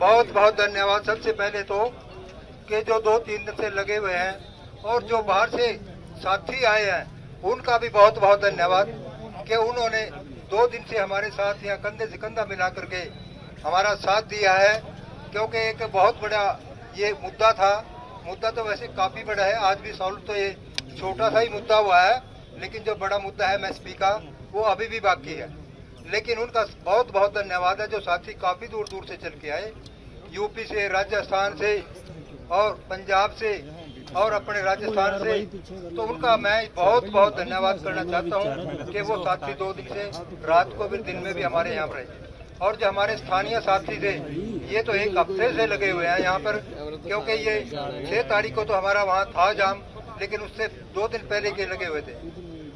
धन्यवाद। सबसे पहले तो कि जो दो तीन दिन से लगे हुए हैं और जो बाहर से साथी आए हैं, उनका भी बहुत बहुत धन्यवाद कि उन्होंने दो दिन से हमारे साथ यहाँ कंधे से कंधा मिला करके हमारा साथ दिया है, क्योंकि एक बहुत बड़ा ये मुद्दा था। मुद्दा तो वैसे काफ़ी बड़ा है, आज भी सॉल्व तो ये छोटा सा ही मुद्दा हुआ है, लेकिन जो बड़ा मुद्दा है एमएसपी का वो अभी भी बाकी है। लेकिन उनका बहुत बहुत धन्यवाद है जो साथी काफ़ी दूर दूर से चल के आए। यूपी से, राजस्थान से और पंजाब से और अपने राजस्थान से। तो उनका मैं बहुत बहुत धन्यवाद करना चाहता हूँ कि वो साथी दो दिन से रात को भी, दिन में भी हमारे यहाँ रहे। और जो हमारे स्थानीय साथी थे, ये तो एक हफ़्ते से लगे हुए हैं यहाँ पर, क्योंकि ये छह तारीख को तो हमारा वहाँ था जाम, लेकिन उससे दो दिन पहले के लगे हुए थे।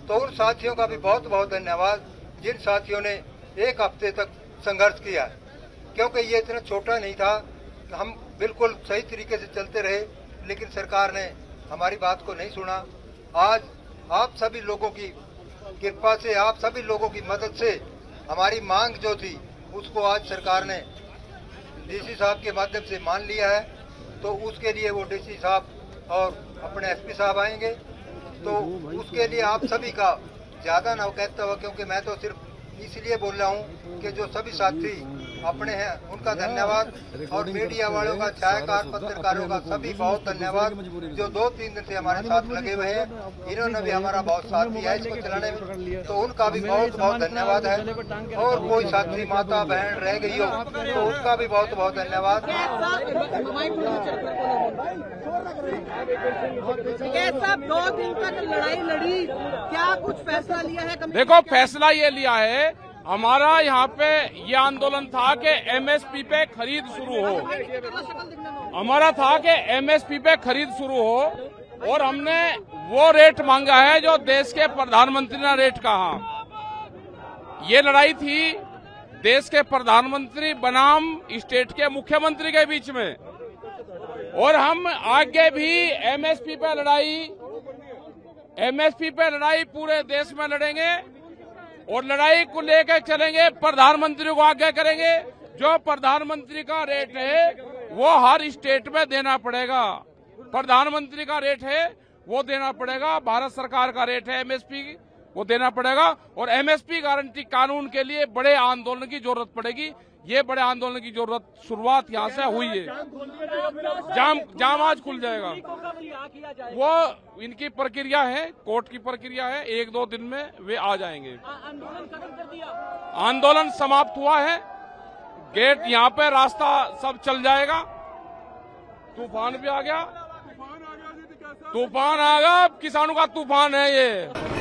तो उन साथियों का भी बहुत बहुत धन्यवाद। जिन साथियों ने एक हफ़्ते तक संघर्ष किया, क्योंकि ये इतना छोटा नहीं था, हम बिल्कुल सही तरीके से चलते रहे, लेकिन सरकार ने हमारी बात को नहीं सुना। आज आप सभी लोगों की कृपा से, आप सभी लोगों की मदद से हमारी मांग जो थी, उसको आज सरकार ने डीसी साहब के माध्यम से मान लिया है। तो उसके लिए वो डीसी साहब और अपने एसपी साहब आएँगे। तो उसके लिए आप सभी का ज़्यादा ना कहता हुआ क्योंकि मैं तो सिर्फ़ इसलिए बोल रहा हूँ कि जो सभी साथी अपने हैं। उनका धन्यवाद। और मीडिया वालों का छायाकार पत्रकारों का सभी बहुत धन्यवाद जो दो तीन दिन से हमारे साथ लगे हुए हैं। इन्होंने भी हमारा बहुत साथ दिया है इसको चलाने में। तो उनका भी बहुत बहुत धन्यवाद है। और कोई साथी माता बहन रह गई हो तो उसका भी बहुत बहुत धन्यवाद। दो दिन तक लड़ाई लड़ी। क्या कुछ फैसला लिया है देखो फैसला ये लिया है हमारा यहाँ पे ये आंदोलन था कि एमएसपी पे खरीद शुरू हो। हमारा था कि एमएसपी पे खरीद शुरू हो और हमने वो रेट मांगा है जो देश के प्रधानमंत्री ने रेट कहा। ये लड़ाई थी देश के प्रधानमंत्री बनाम स्टेट के मुख्यमंत्री के बीच में। और हम आगे भी एमएसपी पे लड़ाई एमएसपी पे लड़ाई पूरे देश में लड़ेंगे। और लड़ाई को लेकर चलेंगे, प्रधानमंत्री को आज्ञा करेंगे। जो प्रधानमंत्री का रेट है, वो हर स्टेट में देना पड़ेगा। प्रधानमंत्री का रेट है, वो देना पड़ेगा। भारत सरकार का रेट है एमएसपी वो देना पड़ेगा और एमएसपी गारंटी कानून के लिए बड़े आंदोलन की ज़रूरत पड़ेगी। ये बड़े आंदोलन की ज़रूरत शुरुआत यहाँ से हुई है। जाम जाम आज खुल जाएगा। वो इनकी प्रक्रिया है, कोर्ट की प्रक्रिया है, एक दो दिन में वे आ जाएँगे। आंदोलन समाप्त हुआ है। गेट यहाँ पे रास्ता सब चल जाएगा। तूफ़ान भी आ गया। तूफ़ान आ गया किसानों का तूफ़ान है ये।